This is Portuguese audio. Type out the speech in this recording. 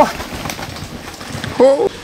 Oh. Oh.